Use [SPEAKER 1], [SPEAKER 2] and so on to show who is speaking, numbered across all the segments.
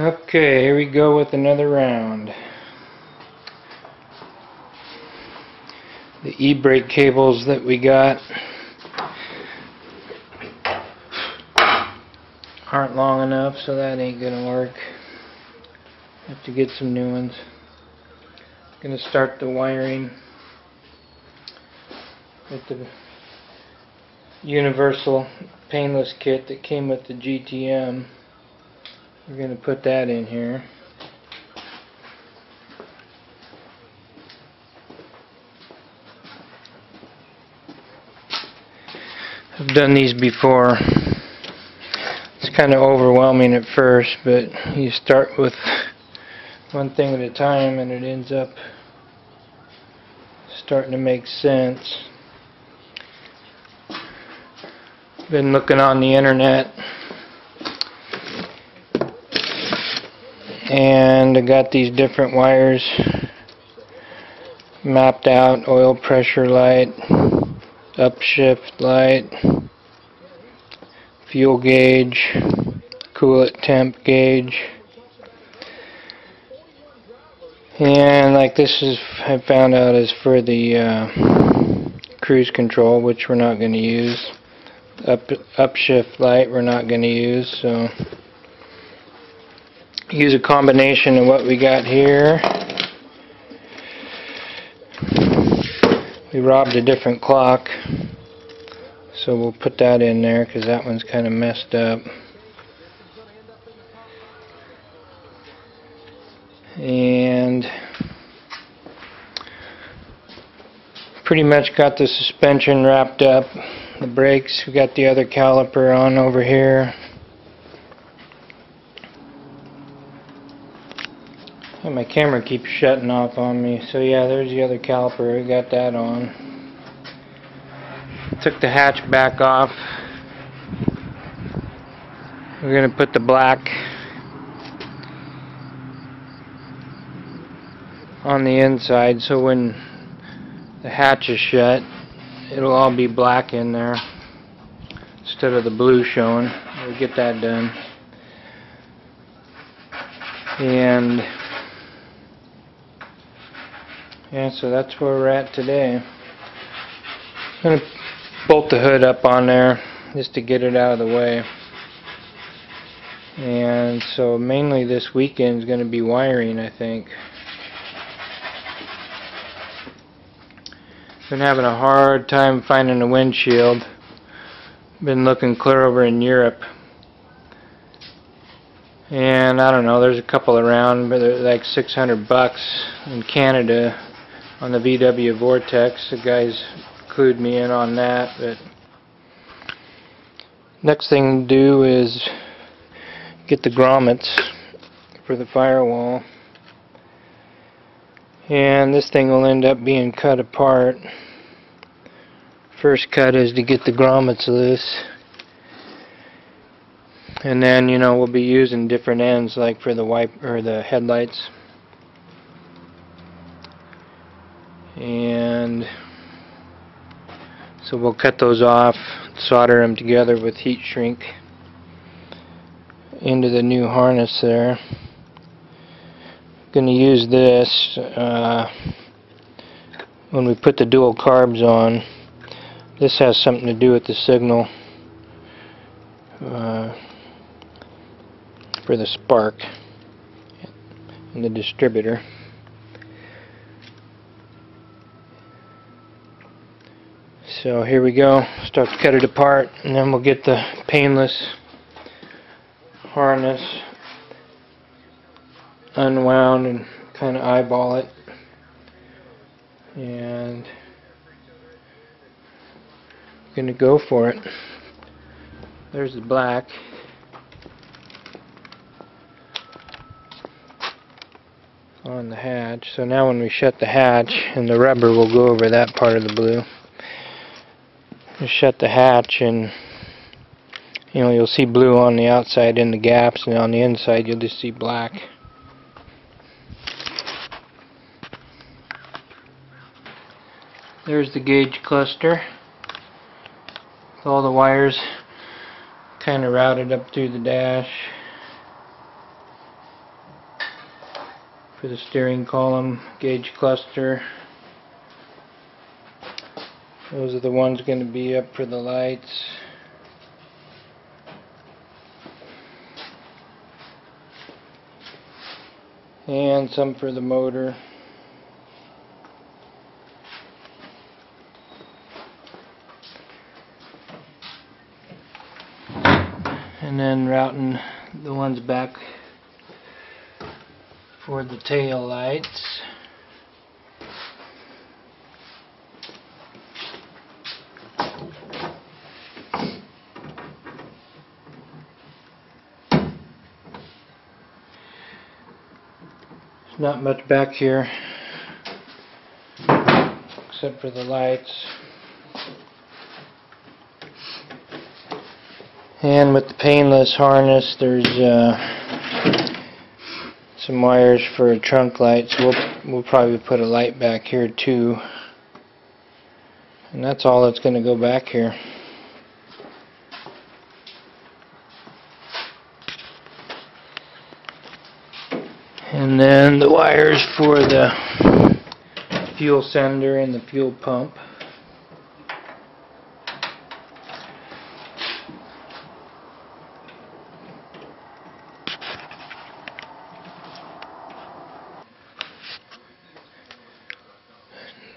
[SPEAKER 1] Okay, here we go with another round. The e-brake cables that we got aren't long enough, so that ain't gonna work. Have to get some new ones. Gonna start the wiring with the universal painless kit that came with the GTM. We're going to put that in here. I've done these before. It's kind of overwhelming at first, but you start with one thing at a time and it ends up starting to make sense. Been looking on the internet and I got these different wires mapped out oil pressure light upshift light fuel gauge coolant temp gauge. And like this is I found out is for the uh, cruise control which we're not going to use. Up upshift light we're not going to use so use a combination of what we got here. We robbed a different clock, so we'll put that in there because that one's kind of messed up. And pretty much got the suspension wrapped up. The brakes, we got the other caliper on over here. And my camera keeps shutting off on me. So yeah, there's the other caliper. We got that on. Took the hatch back off. We're going to put the black on the inside so when the hatch is shut it'll all be black in there instead of the blue showing. We'll get that done. And yeah, so that's where we're at today. I'm going to bolt the hood up on there just to get it out of the way. And so mainly this weekend is going to be wiring, I think. Been having a hard time finding a windshield. Been looking clear over in Europe. And I don't know, there's a couple around, but they're like 600 bucks in Canada on the VW Vortex. The guys clued me in on that. But next thing to do is get the grommets for the firewall. And this thing will end up being cut apart. First cut is to get the grommets loose. And then, you know, we'll be using different ends like for the wipe or the headlights. And so we'll cut those off solder them together with heat shrink into the new harness there. Going to use this uh, when we put the dual carbs on this has something to do with the signal uh, for the spark and the distributor So here we go. Start to cut it apart and then we'll get the painless harness unwound and kind of eyeball it. And I'm gonna go for it. There's the black. on the hatch. So now when we shut the hatch and the rubber will go over that part of the blue shut the hatch and you know you'll see blue on the outside in the gaps and on the inside you'll just see black there's the gauge cluster with all the wires kind of routed up through the dash for the steering column, gauge cluster. Those are the ones going to be up for the lights. And some for the motor. and then routing the ones back for the tail lights. There's not much back here except for the lights. And with the painless harness, there's uh, some wires for a trunk light, so we'll, we'll probably put a light back here too. And that's all that's going to go back here. And then the wires for the fuel sender and the fuel pump.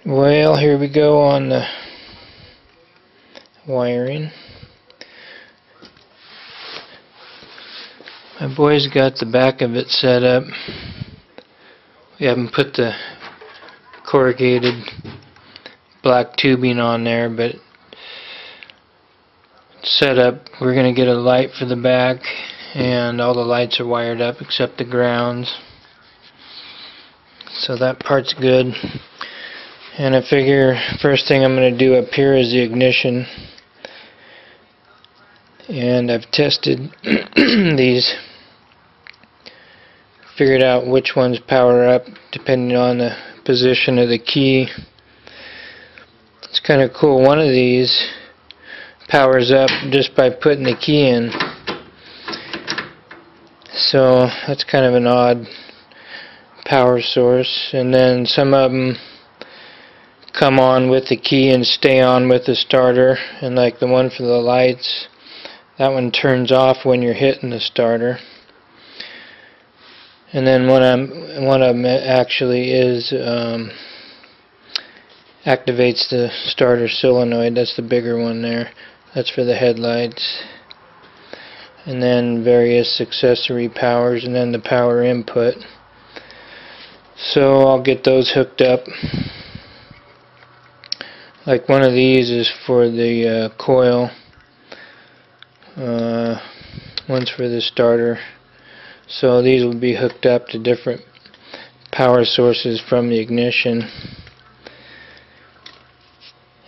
[SPEAKER 1] Well, here we go on the wiring. My boy's got the back of it set up. We haven't put the corrugated black tubing on there, but set up. We're going to get a light for the back, and all the lights are wired up except the grounds. So that part's good. And I figure first thing I'm going to do up here is the ignition. And I've tested these, figured out which ones power up depending on the position of the key. It's kind of cool. One of these powers up just by putting the key in. So that's kind of an odd power source. And then some of them come on with the key and stay on with the starter and like the one for the lights that one turns off when you're hitting the starter and then one of them actually is um, activates the starter solenoid. That's the bigger one there. That's for the headlights. And then various accessory powers and then the power input. So I'll get those hooked up. Like one of these is for the uh, coil. Uh, one's for the starter so these will be hooked up to different power sources from the ignition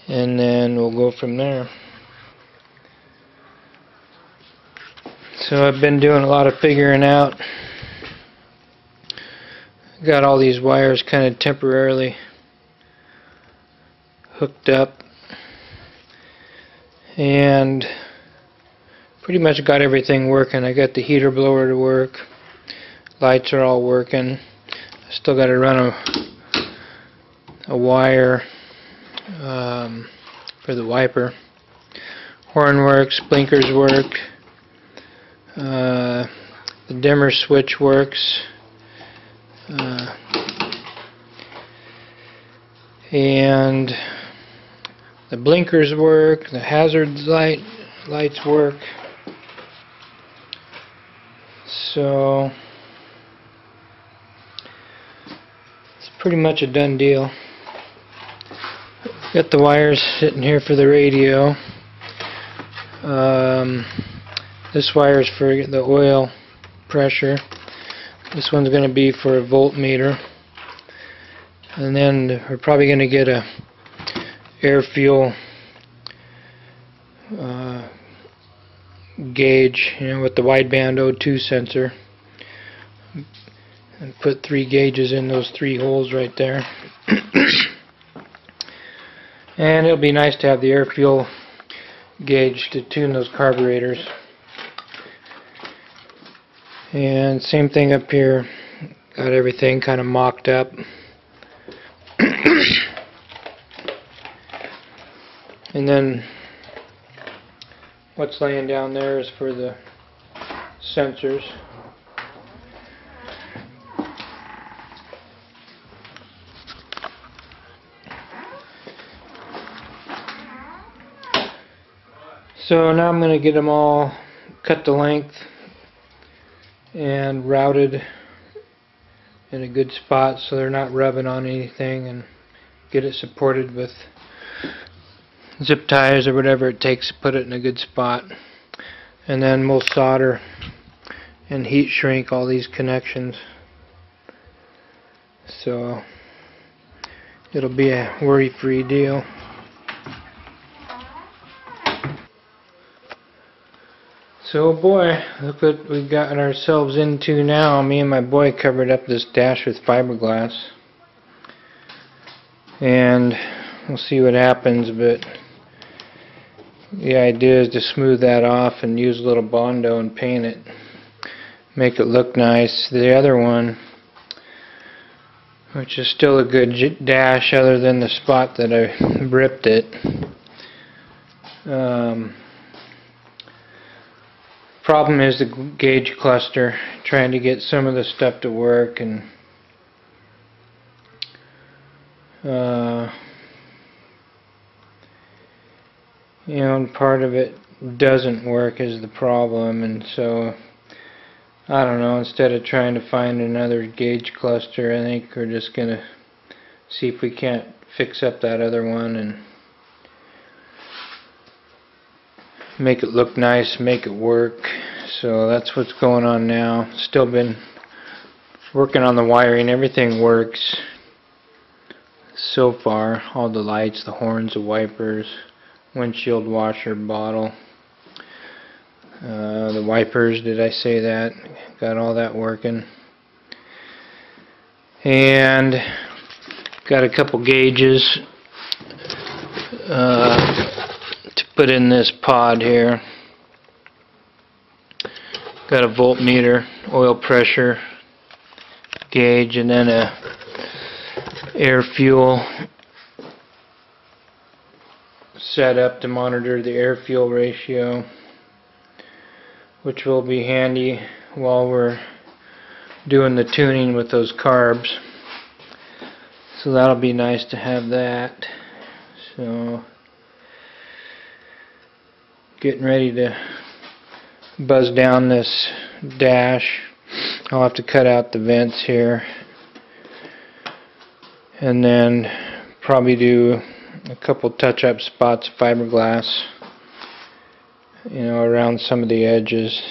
[SPEAKER 1] and then we'll go from there so I've been doing a lot of figuring out got all these wires kind of temporarily hooked up and pretty much got everything working. I got the heater blower to work. Lights are all working. Still got to run a, a wire um, for the wiper. Horn works, blinkers work, uh, the dimmer switch works. Uh, and the blinkers work, the hazard light lights work. So it's pretty much a done deal. Got the wires sitting here for the radio. Um, this wire is for the oil pressure. This one's going to be for a voltmeter. And then we're probably going to get a air fuel uh, gauge you know with the wideband O2 sensor and put three gauges in those three holes right there and it'll be nice to have the air fuel gauge to tune those carburetors and same thing up here Got everything kind of mocked up. and then what's laying down there is for the sensors. So now I'm going to get them all cut to length and routed in a good spot so they're not rubbing on anything and get it supported with zip ties or whatever it takes to put it in a good spot. And then we'll solder and heat shrink all these connections. So it'll be a worry free deal So boy, look what we've gotten ourselves into now. Me and my boy covered up this dash with fiberglass. And we'll see what happens, but the idea is to smooth that off and use a little Bondo and paint it. Make it look nice. The other one, which is still a good dash other than the spot that I ripped it. Um, problem is the gauge cluster trying to get some of the stuff to work and uh, you know part of it doesn't work is the problem. And so I don't know instead of trying to find another gauge cluster I think we're just gonna see if we can't fix up that other one and make it look nice, make it work. So that's what's going on now. Still been working on the wiring. Everything works so far. All the lights, the horns, the wipers, windshield washer, bottle. Uh, the wipers, did I say that? Got all that working. And got a couple gauges. Uh, put in this pod here. Got a voltmeter, oil pressure gauge, and then a air fuel set up to monitor the air fuel ratio which will be handy while we're doing the tuning with those carbs so that'll be nice to have that so getting ready to buzz down this dash. I'll have to cut out the vents here. And then probably do a couple touch-up spots of fiberglass you know around some of the edges.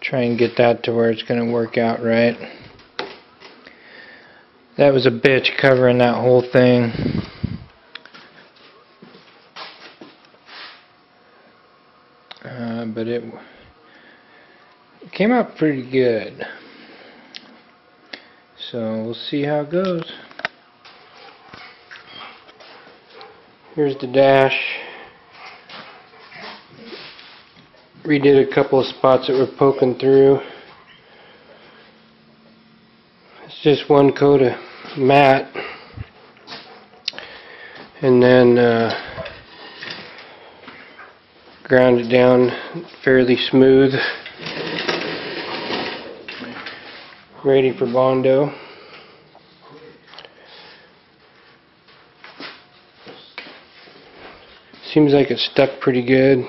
[SPEAKER 1] Try and get that to where it's going to work out right. That was a bitch covering that whole thing uh, but it came out pretty good. So we'll see how it goes. Here's the dash. Redid a couple of spots that were poking through. It's just one coat of mat. And then uh, ground it down fairly smooth. Ready for Bondo. Seems like it stuck pretty good.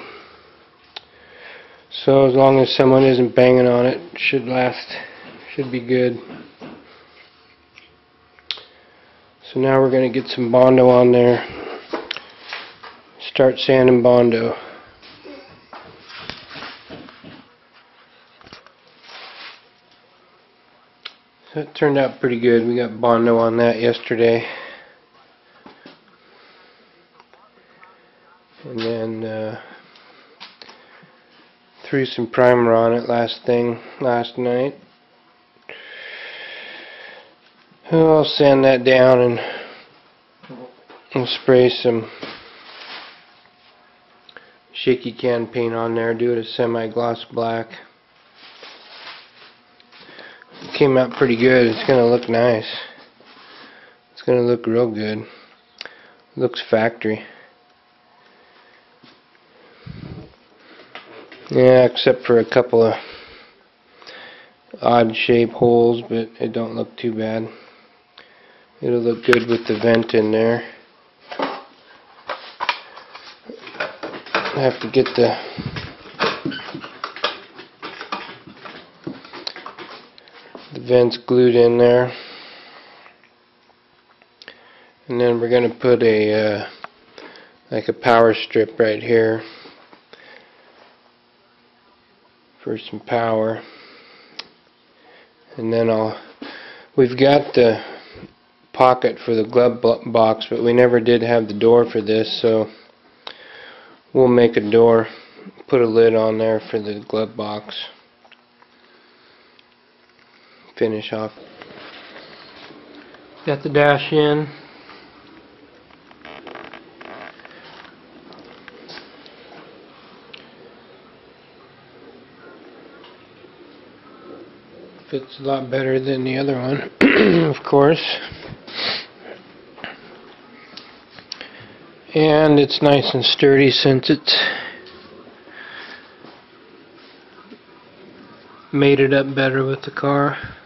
[SPEAKER 1] So as long as someone isn't banging on it should last should be good. So now we're going to get some Bondo on there. Start sanding Bondo Turned out pretty good. We got Bondo on that yesterday. And then uh, threw some primer on it last thing last night. I'll sand that down and we'll spray some shaky can paint on there, do it a semi-gloss black. Came out pretty good. It's gonna look nice. It's gonna look real good. Looks factory. Yeah, except for a couple of odd shape holes, but it don't look too bad. It'll look good with the vent in there. I have to get the the vents glued in there. And then we're going to put a uh, like a power strip right here for some power. And then I'll we've got the pocket for the glove box, but we never did have the door for this, so we'll make a door, put a lid on there for the glove box. Finish off. Got the dash in. Fits a lot better than the other one, of course. And it's nice and sturdy since it's made it up better with the car.